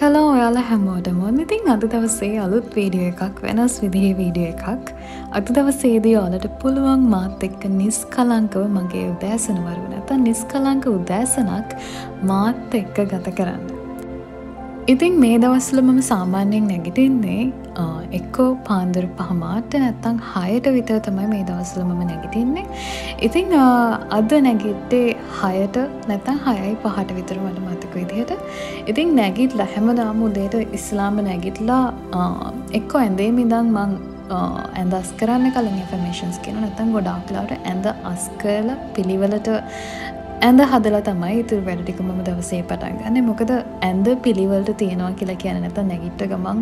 Hello ඔයාල හැමෝටමොන් ඉතින් අද දවසේ අලුත් වීඩියෝ එකක් වෙනස් විදිහේ වීඩියෝ එකක්. අද දවසේදී ඔයාලට පුළුවන් මාත් එක්ක නිස් කලංකව මගේ උදෑසනවරු නැත නිස් කලංක උදෑසනක් මාත් එක්ක ගත කරන්න. ඉතින් මේ දවස්ල මම සාමාන්‍යයෙන් නැගිටින්නේ එක්කෝ පාන්දර පහමාට නැත්තං හයට විතර තමයි මේ දවස්ල මම නැගිටින්නේ. ඉතිං අද නැගිට්ටේ හයට නැතන් හයයි පහට විතර මට මතක විදිහට. ඉතිං නැගිටල හැමදාම උදේට ඉස්ලාම නැගිටලා එක්කෝ ඇඳේ මිදං මං ඇඳස් කරන්න කලින් ෆමේෂන්ස් කියෙන නැතන් ගොඩාක්ලාට ඇඳ අස්කල පිළිවලට ඇඳ හදලා තමයි ඉතුර වැඩටික මම දවසේ පටන් ගන්න මොකද ඇඳ පිළිවලට තියෙනවා කියලා කියන නැත නැගිට්ට ගමන්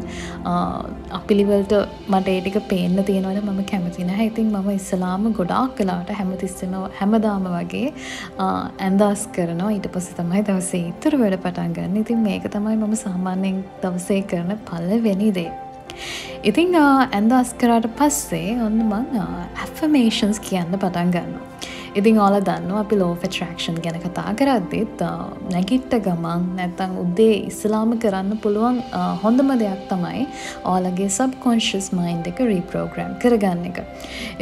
අපිලිවලට මට ඒටික පේන්න තියෙනවද මම කැමතින ඉතින් මම ඉස්සලාම ගොඩාක් කලාට හැමතිස්සම හැමදාම වගේ ඇන්දස් කරනවා ඊට පස තමයි දවසේ ඉතුර වැඩ පටන් ගන්න ඉතින් මේක තමයි මම සාමාන්‍යයෙන් දවසේ කරන පල්ල වෙනිදේ. ඉතිං ඇන්ද අස්කරට පස්සේ ඔන්න මං ඇෆමේෂන්ස් කියන්න පටන් ගන්නවා. ඉතින් ඕල දන්න අපි ලෝ ෆෙට්‍රක්ෂන් ගැන කතා කරද්දිත් නැගිට්ට ගමන් නැත්තං උද්දේ ඉස්ලාම කරන්න පුළුවන් හොඳම දෙයක් තමයි ඕලගේ සබ් කොන්ශස් මයින්් එක රීප්‍රෝග්‍රම් කරගන්න එක.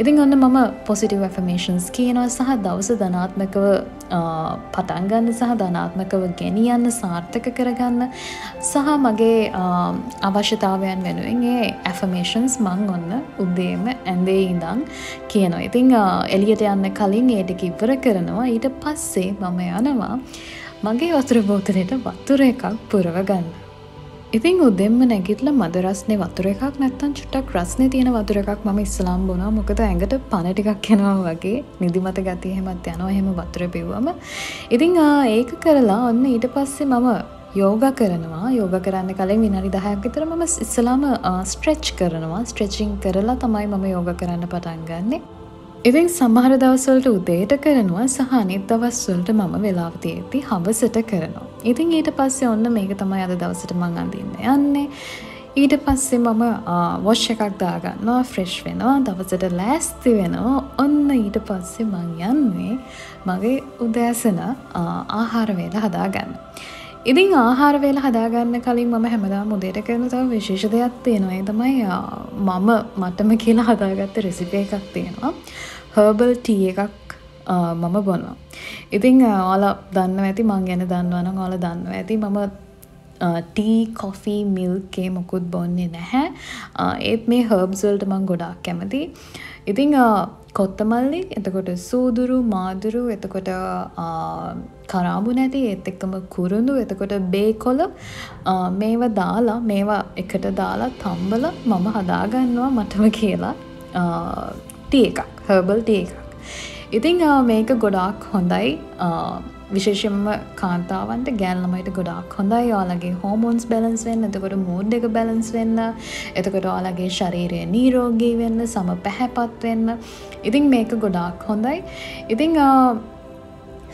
ඉතින් ඔන්න මම පොසිටව ෆමේෂන්ස් කියනවා සහ දවස ධනාත්මකව පටන්ගන්න සහ ධනාත්මකව ගෙනියන්න සාර්ථක කරගන්න සහ මගේ අවශ්‍යතාවයන් වෙනුවෙන් ඒ ඇෆමේෂන්ස් මං ඔන්න උද්දේම ඇන්දේ ඉඳං කියනවා. ඉතිං එලියට යන්න කලින් ඒ ටික ඉවර කරනවා. ඊට පස්සේ මම යනවා. මගේ වතුර බෝතලයට වතුර එකක් පුරව ගන්න. ඉතින් උදෙම්ම නැගිටල මදරස්නේ වතුර එකක් නැත්තන් චුට්ටක් රස්නේ තියෙන වතුර එකක් ම ඉස්ලාම් බොනා මොකද ඇඟට පණටිකක් යනවා වගේ. නිදිමත ගතිය හෙමත් යනවා. හෙම වතුර පිව්වම. ඉතිං ඒක කරලා ඔන්න ඊට පස්සේ මම යෝග කරනවා. යෝග කරන්න කලින් විනාඩි දහයක් විතර මම ඉස්සලාම ස්ට්‍රෙච් කරනවා. ස්ට්‍රෙචිං කරලා තමයි මම යෝග කරන්න පටන් ගන්නේ. ඉතින් සමහර දවස්වලට උදේට කරනවා සහ අනිත් දවස්වලට මම වෙලාවතියති හවසට කරනවා. ඉතින් ඊට පස්සේ ඔන්න මේක තමයි අද දවසට මං අඳන්න යන්නේ. ඊට පස්සේ මම වොෂ් එකක් දාගන්නවා ෆ්‍රෙෂ් වෙනවා දවසට ලෑස්ති වෙනවා ඔන්න ඊට පස්සේ මං යන්නේ මගේ උදෑසන ආහාර වේලා හදාගන්න. ඉතින් ආහාර වේල හදාගන්න කලින් මම හැමදා මුදේට කරන තව විශේෂ දෙයක් තියෙනවා. ඒ තමයි මම මටම කියලා හදාගත්ත රෙසිපේ එකක් තියෙනවා. හර්බල් ටී එකක් මම බොනවා. ඉතිං ඕල දන්න ඇති මං ගැන දන්නවන ඕල දන්න ඇති. මම ටී කොෆී මිල්කේ මොකුත් බොන්නේ නැහැ. ඒත් මේ හර්බ්සල්ට මං ගොඩක් කැමති. ඉතිං කොත්තමල්ලි එතකොට සූදුරු මාදුරු එතකොට කරාබු නැති ඒත් එක්කම කුරුඳු එතකොට බේකොල මේවා දාලා මේවා එකට දාලා තම්බල මම හදාගන්නවා මටම කියලා ටිය එකක් හර්බල් ටිය එකක්. ඉතිං මේක ගොඩාක් හොඳයි. විශේෂෙන්ම කාන්තාවන්ට ගෑල්ලමයිට ගොඩක් හොඳයි. යාලගේ හෝමෝන්ස් බැලන්ස් වෙන්න එතකොට මෝඩ් එක බැලන්ස් වෙන්න එතකොට ඔයාලගේ ශරීරය නීරෝගී වෙන්න සම පැහැපත් වෙන්න. ඉතින් මේක ගොඩාක් හොඳයි. ඉතිං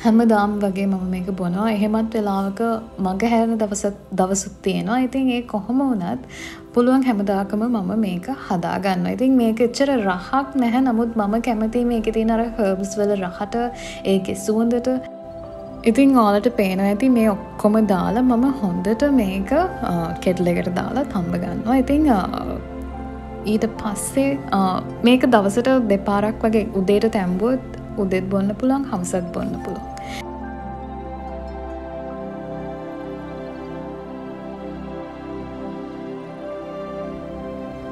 හැමදාම් වගේ මම මේක බොනවා. එහෙමත් වෙලාවක මග හැරෙන දවසත් දවසුත් තියෙනවා. ඉතින් ඒ කොහොම වනත් පුළුවන් හැමදාකම මම මේක හදාගන්න ඉතින් මේක එච්චර රහක් නැහැ. නමුත් මම කැමති මේක තින අර හර්බස් වල රහට ඒක සුවන්දට ඉතින් ඕලට පේන ඇති මේ ඔක්කොම දාලා මම හොඳට මේක කෙට්ලෙකට දාලා තම්බ ගන්නවා. ඉතිං ඊට පස්සේ මේක දවසට දෙපාරක් වගේ උදේට තැම්බුවත් උදෙත් බොන්න පුළන් හවසත් බොන්න පුළුවන්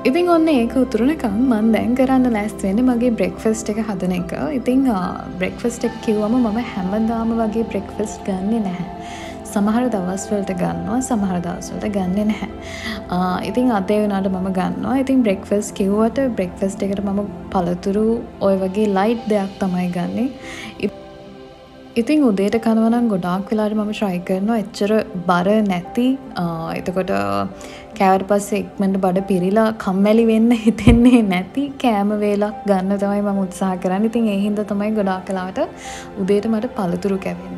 ඉතින් ඔන්න ඒක උතුරනකම් මන් දැන් කරන්න ලැස්වෙන මගේ බ්‍රෙක්ෆස්ට් එක හදන එක ඉතිං බ්‍රෙක්ෆස්ට් එක කිව්වම මම හැමදාම වගේ බ්‍රෙක්ෆස්ට් ගන්නේ නැහැ. සමහර දවස්වලට ගන්නවා සමහර දවස්වලට ගන්න නැහැ. ඉතින් අදේ වනාට මම ගන්නවා. ඉතින් බ්‍රෙක්ෆස් කිව්වට බ්‍රෙක්ෆස්ට් එකට මම පළතුරු ඔය වගේ ලයිට් දෙයක් තමයි ගන්නේ. ඉතින් උදේට කනවනම් ගොඩාක් වෙලාට මම ශ්‍රයි කරනවා. එච්චර බර නැති. එතකොට කෑවට පස්සේ එක්මට බඩ පිරිලා කම්මැලි වෙන්න හිතෙන්නේ නැති කෑම වේලක් ගන්න තමයි මම උත්සාහ කරන්න. ඉතින් එහින්ද තමයි ගොඩාක් කලාට උදේට මට පළතුරු කැවෙන්නේ.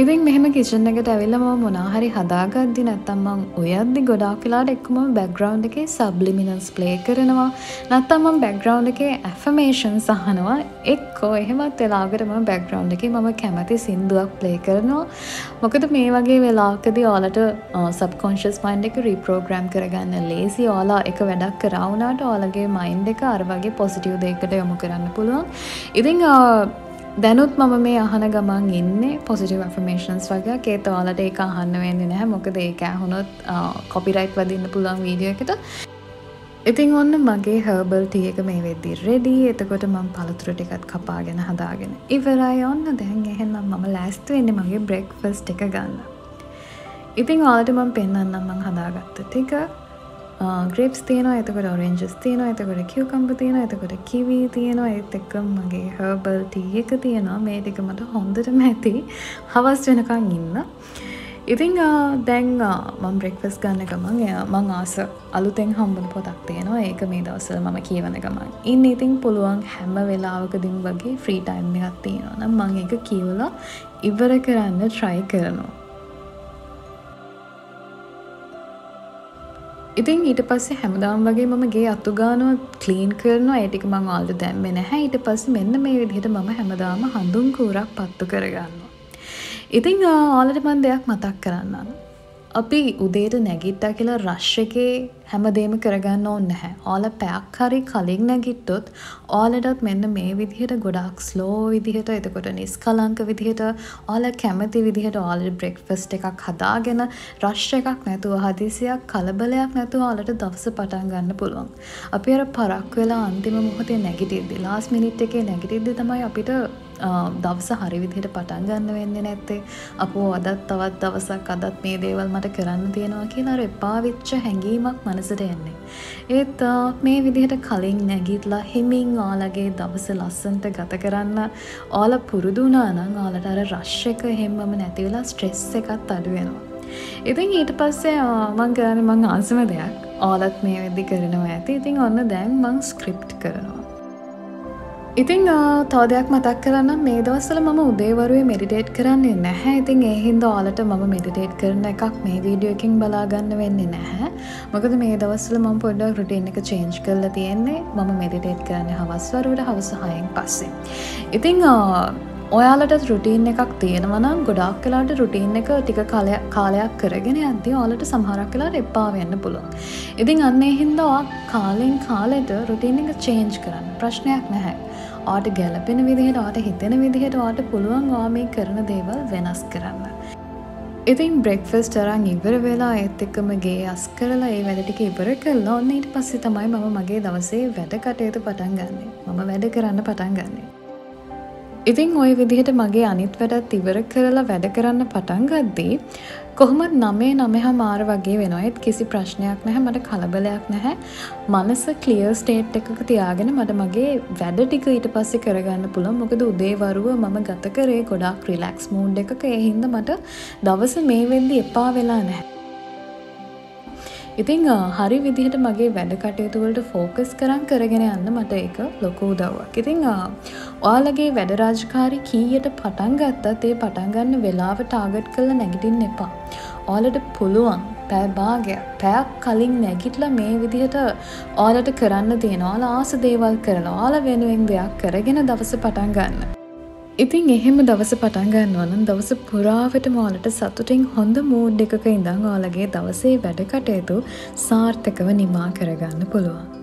ඉතින් මෙහෙම කිචන් එකට ඇවිල්ලම මොනාහරි හදාගද්දි නැත්තම්මං ඔයද්දි ගොඩා කලාට එක්කම බැග්‍රවන්් එකේ සබ්ලිමිනල්ස් ප්ලේ කරනවා. නත්තම්මම් බැග්‍රවන්් එකේ ඇෆමේෂන් සහනවා එක්කෝ එහෙමත් වෙලාගටම බැග්‍රවන්් එක මම කැමති සින්දුවක් ප්ලේ කරනවා. මොකද මේ වගේ වෙලාකද ඕලට සබකොන්ශස් මයින්් එක රීප්‍රෝග්‍රම් කරගන්න ලේසි ඕලා එක වැඩක් කරවුනාට ඕලගේ මයින්් එක අර වගේ පොසිටිය් දෙකට යොමු කරන්න පුළුවන්. ඉතිං දැනුත් මම මේ අහන ගමන් ඉන්න පොසිටව ෆර්මේෂන්ස් වගේ ඒත ඔයාලට ඒක අහන්න වෙන්නේ නැහැ. මොකද ඒක ඇහුණොත් කොපිරයිට් වදින්න පුළුවන් වීඩියෝ එකට ඉතින් ඔන්න මගේ හර්බල් ටිය එක මේ වෙද්දි රෙඩී එතකොට මම පළතුර ටිකත් කපාගෙන හදාගෙන ඉවරයි. ඔන්න දැන් එහෙනම් මම ලෑස්තු වෙන්නේ මගේ බ්‍රෙක්ෆස්ට් එක ගන්න. ඉතින් ඔයාලට මම පෙන්වන්නම් මං හදාගත්ත ටික. Uh, ග්‍රේප්ස් තියෙනවා එතකොට ඔරෙන්ජස් තියෙනවා එතකොට කිව්කම්බ තියෙනවා එතකොට කිවී තියෙනවා. ඒත් එක්ක මගේ හර්බල් ටී එක තියෙනවා. මේ ටික මට හොඳටම ඇති. හවස් වෙනකන් ඉන්න. ඉතිං uh, දැන් uh, මම බ්‍රෙක්ෆස් ගන්න ගමන් මං ආස අලුතෙන් හම්බන පොතක් තියෙනවා. ඒක මේ දවසල මම කියවන ගමන් ඉන්න ඉතින් පුළුවන් හැම වෙලාවකදින් වගේ ෆ්‍රී ටයිම් එකක් තියෙනවා නම් මං එක කියවලා ඉවර කරන්න ට්‍රයි කරනවා. ඉතින් ඊට පස්සේ හැමදාම් වගේ මම ගේ අතුගානුව කලීන් කරනවා ඒටික මං ආල්ට දැම්ම නැහැ ඊට පස්ස මෙන්න මේ විදිහට මම හැමදාම හඳුන් කූරක් පත්තු කරගන්නවා. ඉතිං ආලට මන් දෙයක් මතක් කරන්නම්. අපි උදේට නැගිට්ටා කියලා රශ් එකේ හැමදේම කරගන්න ඕන්න නැහැ. ඕල පැයක් හරි කලින් නැගිට්ටොත් ඕලටත් මෙන්න මේ විදිහට ගොඩක් ස්ලෝ විදිහට එතකොට නිස්කලංක විදිහට ඕල කැමති විදිහට ඕල බ්‍රෙක්ෆස්ට් එකක් හදාගෙන රශ් එකක් නැතුව හදිසියක් කලබලයක් නැතුව ඕලට දවස පටන් ගන්න පුළුවන්. අපි අර පරක් වෙලා අන්තිම මොහොතේ නැගිටිද්දි ලාස් මිනිට් එකේ නැගිටිද්දි තමයි අපිට දවස හරි විදිහට පටන් ගන්න වෙන්නේ නැත්තේ අපෝ අදත් තවත් දවසක් අදත් මේ දේවල් මට කරන්න තියෙනවා කියලා අර එපාවිච්ච හැඟීමක් මනසට එන්නේ. ඒත් මේ විදිහට කලින් නැගිටලා හිමින් ඕලගේ දවස ලස්සන්ට ගත කරන්න ඕල පුරුදුනා නම් ඕලට අර රශ් එක එහෙම්මම නැතිවෙලා ස්ට්‍රෙස් එකත් අඩුවෙනවා. ඉතින් ඊට පස්සේ මං කරන්න මං ආසම දෙයක් ඕලත් මේ වෙද්දි කරනවා ඇති ඉතින් ඔන්න දැන් මං ස්ක්‍රිප්ට් කරනවා. ඉතිං තව දෙයක් මතක් කරන්න මේ දවස්සල මම උදේවරුවේ මෙඩිටේට් කරන්නේ නැහැ. ඉතින් ඒහින්ද ඕලට මම මෙඩිටේට් කරන එකක් මේ වීඩියෝ එකින් බලාගන්න වෙන්නේ නැහැ. මොකද මේ දවස්සල මම පොඩ්ඩක් රුටීන් එක චේන්ජ් කරලා තියෙන්නේ. මම මෙඩිටේට් කරන්න හවස්වරුවට හවස හයෙන් පස්සේ. ඉතිං ඔයාලට රුටීන් එකක් තියෙනවනම් ගොඩක් කලාට රුටීන් එක ටික කාලයක් කරගෙන අන්ති ඕලට සමහරක් කලාට එපා වෙන්න පුළුවන්. ඉතින් අන්නේ හින්දවා කාලෙන් කාලෙට රුටීන් එක චේන්ජ් කරන්න ප්‍රශ්නයක් නැහැ. ආට ගැලපෙන විදිහට ආට හිතෙන විදිහට ආට පුළුවන් වා මේ කරන දේවල් වෙනස් කරන්න. ඉතින් බ්‍රෙක්ෆස් ටරන් ඉවර වෙලා ඇත් එක්කමගේ අස් කරලා ඒ වැඩටික ඉවර කල්ලා ඔන්න ඊට පස්සෙ තමයි මම මගේ දවසේ වැඩ කටයුතු පටන් ගන්නේ මම වැඩ කරන්න පටන් ගන්නේ. ඉතින් ඔය විදිහට මගේ අනිත් වැඩත් ඉවර කරලා වැඩ කරන්න පටන් ගද්දී කොහොමත් නමේ නමහා මාර වගේ වෙනොත් කිසි ප්‍රශ්නයක් නැහැ මට කලබලයක් නැහැ. මනස කලියර් ස්ටේට් එකක තියාගෙන මට මගේ වැඩ ටික ඊට පස්සේ කරගන්න පුළොන් මොකද උදේවරුව මම ගත කරේ ගොඩක් රිලක්ස් මූන්් එකක. එහින්ද මට දවස මේ වෙද්දි එපා වෙලා නැහැ. ඉතිං හරි විදිහට මගේ වැඩ කටයුතුවලට ෆෝකස් කරන් කරගෙන යන්න මට එක ලොකු උදව්වක්. ඉතිං ඔයාලගේ වැඩරාජකාරි කීයට පටන් ගත්තත් ඒ පටන්ගන්න වෙලාව ටාගට් කළ නැගිටින් එපා. ඕලට පුළුවන් පෑ භාගයක් පැයක් කලින් නැගිටල මේ විදිහට ඕලට කරන්න තියෙන ඕල ආස දේවල් කරලා ඕල වෙනුවෙන් දෙයක් කරගෙන දවස පටන් ගන්න. ඉතින් එහෙම දවස පටන් ගන්නවනම් දවස පුරාවට මාලට සතුටින් හොඳ මූඩ් එකක ඉඳං ඔයාලගේ දවසේ වැඩ කටයුතු සාර්ථකව නිමා කරගන්න පුළුවන්.